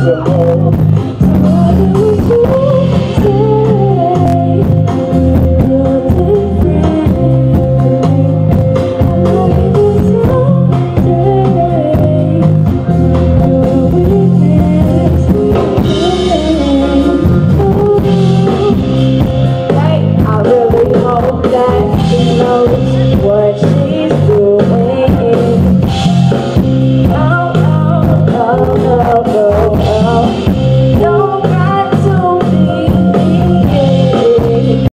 Deus é.